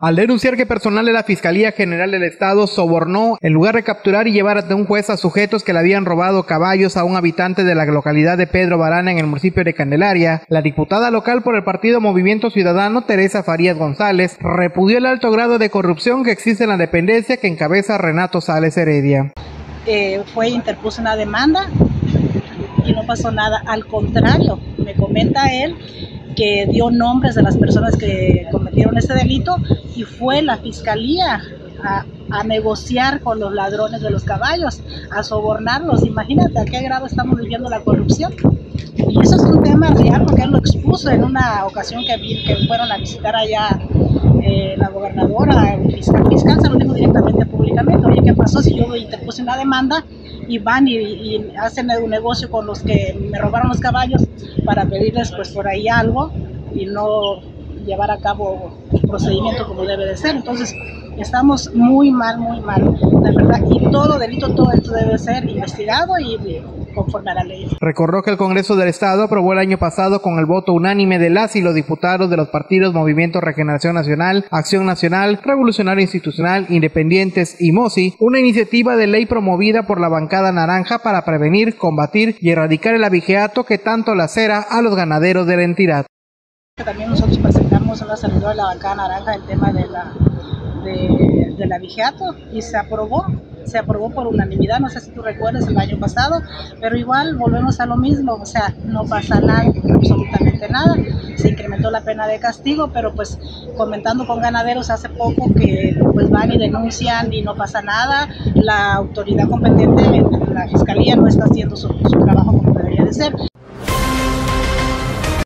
al denunciar que personal de la Fiscalía General del Estado sobornó en lugar de capturar y llevar ante un juez a sujetos que le habían robado caballos a un habitante de la localidad de Pedro Barana en el municipio de Candelaria, la diputada local por el partido Movimiento Ciudadano, Teresa Farías González, repudió el alto grado de corrupción que existe en la dependencia que encabeza Renato Sales Heredia. Eh, fue interpuso una demanda y no pasó nada, al contrario, me comenta él que dio nombres de las personas que cometieron ese delito y fue la fiscalía a, negociar con los ladrones de los caballos, a sobornarlos. Imagínate a qué grado estamos viviendo la corrupción. Y eso es un tema real porque él lo expuso en una ocasión que, que fueron a visitar allá eh, la gobernadora, el fiscal, fiscal se lo dijo directamente públicamente, oye, ¿qué pasó si yo interpuse una demanda y van y, hacen un negocio con los que me robaron los caballos para pedirles pues por ahí algo y no llevar a cabo el procedimiento como debe de ser. Entonces, estamos muy mal, muy mal, la verdad, y todo delito, todo esto debe ser investigado y conforme a la ley. Recordó que el Congreso del Estado aprobó el año pasado con el voto unánime de las y los diputados de los partidos Movimiento Regeneración Nacional, Acción Nacional, Revolucionario Institucional, Independientes y MOSI, una iniciativa de ley promovida por la bancada naranja para prevenir, combatir y erradicar el abigeato que tanto lacera a los ganaderos de la entidad. También nosotros presentamos a la servidora de la bancada naranja el tema de la del abigeato y se aprobó, se aprobó por unanimidad, no sé si tú recuerdas el año pasado, pero igual volvemos a lo mismo, o sea, no pasa nada, absolutamente nada, se incrementó la pena de castigo, pero pues comentando con ganaderos hace poco que pues van y denuncian y no pasa nada, la autoridad competente, la fiscalía no está haciendo su, su trabajo como debería de ser.